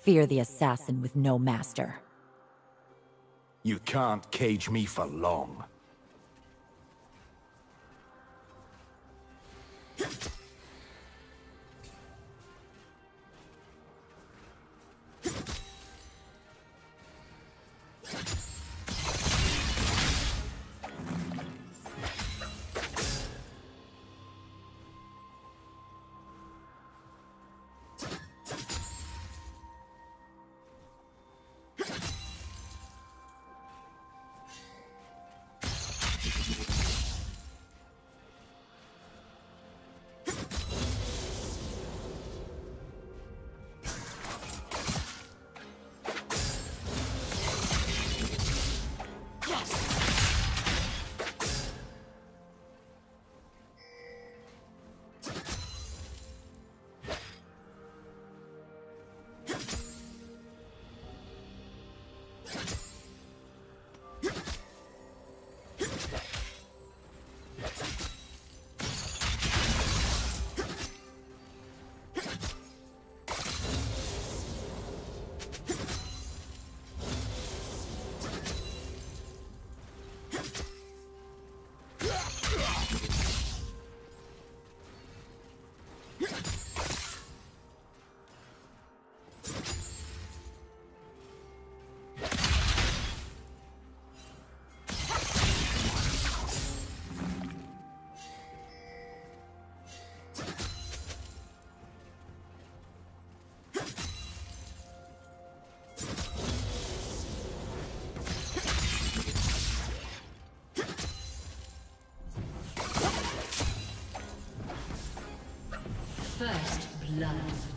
Fear the assassin with no master. You can't cage me for long. First blood.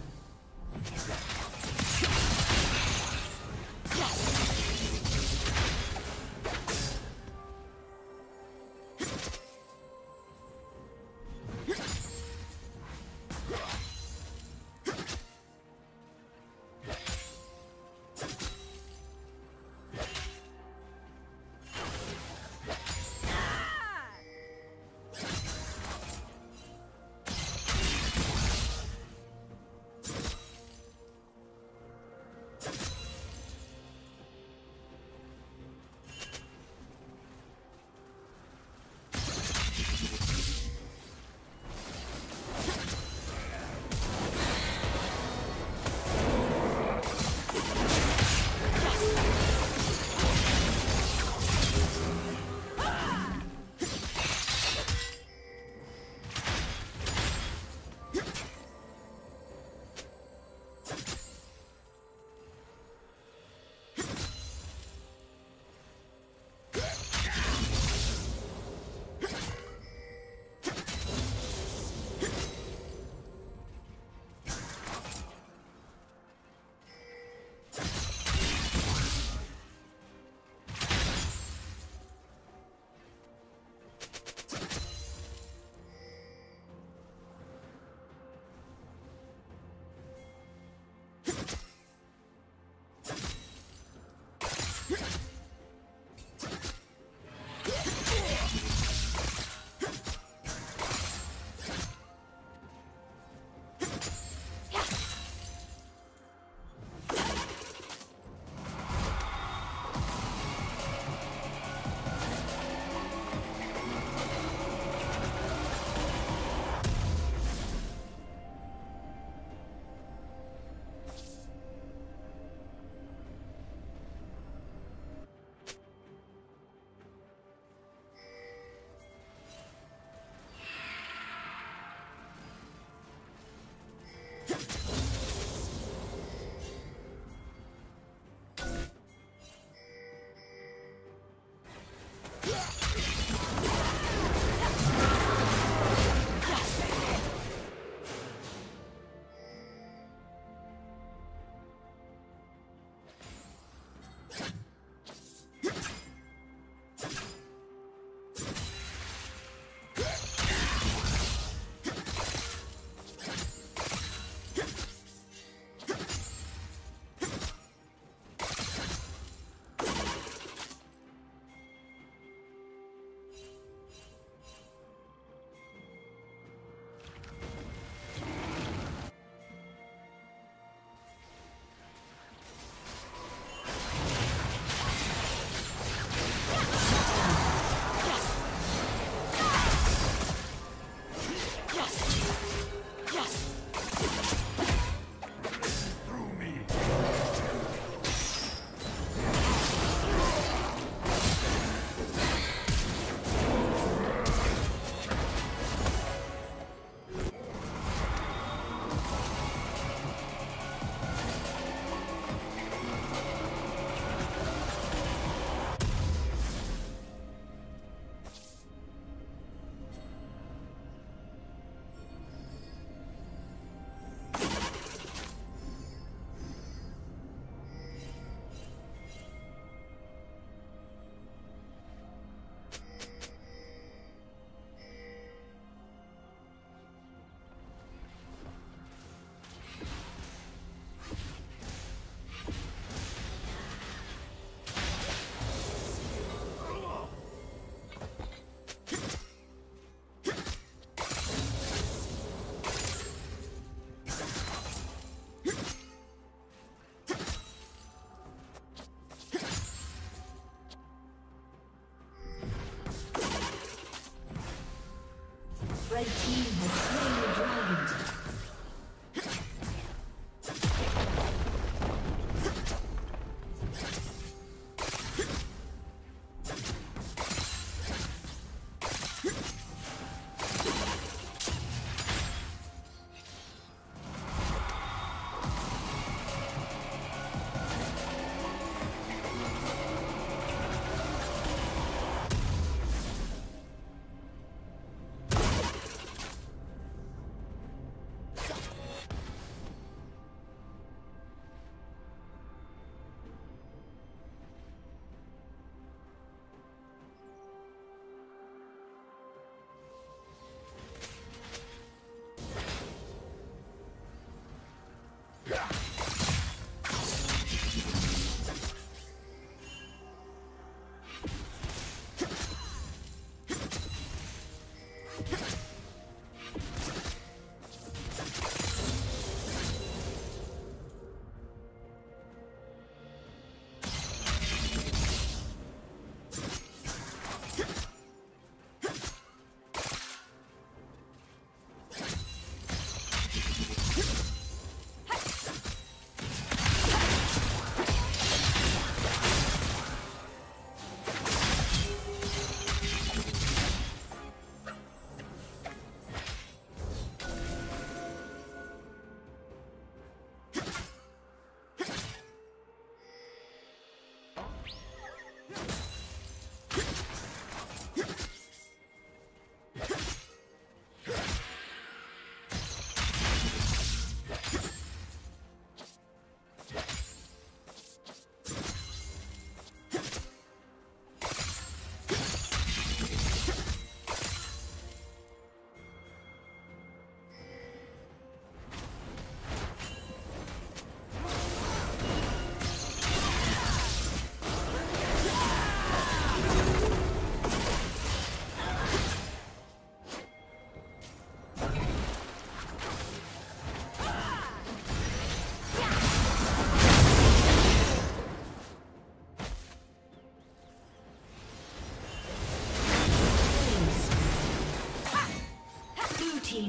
Yeah!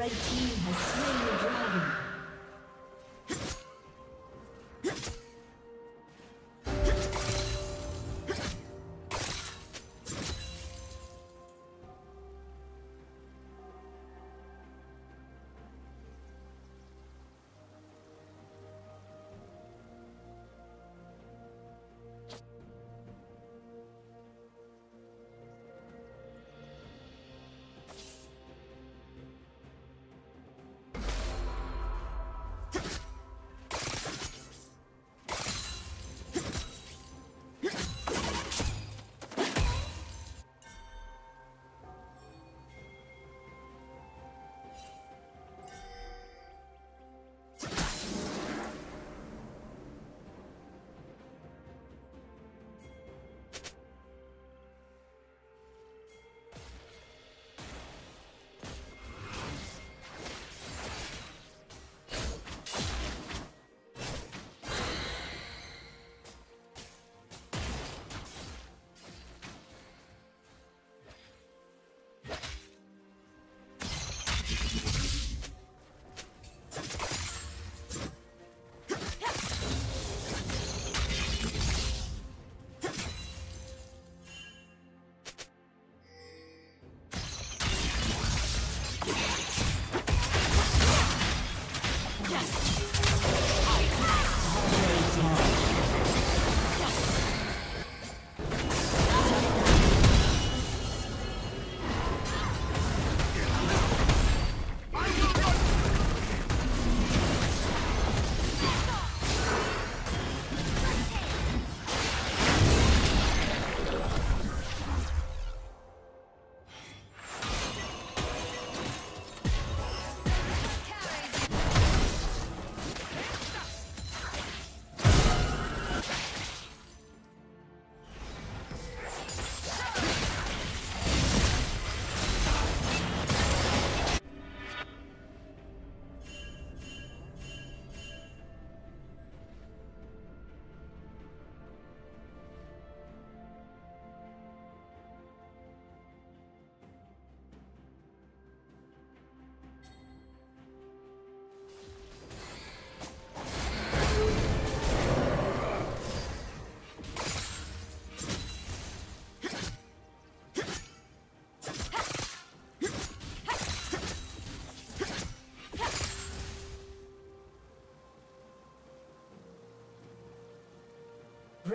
Red team.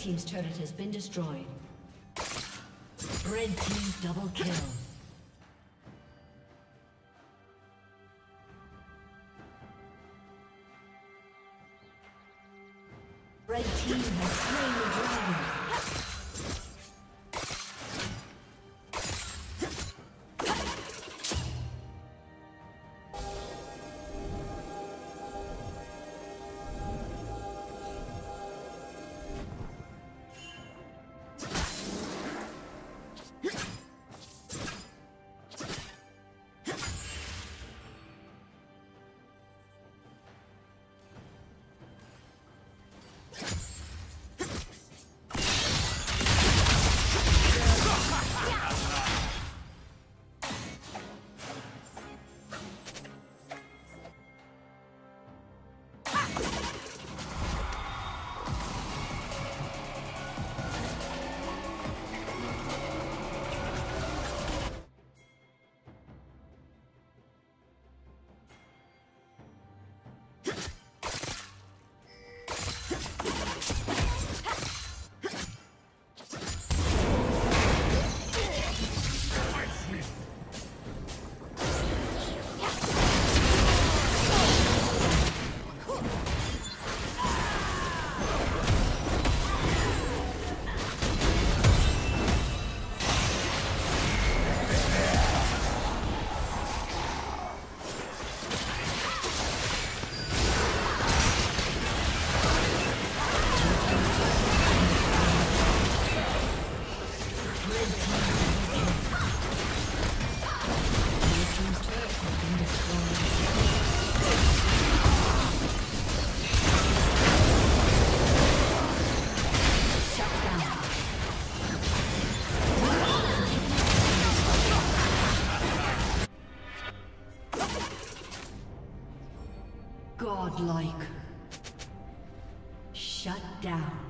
Team's turret has been destroyed. Red Team double kill. Red Team has slain the dragon. Godlike. Shut down.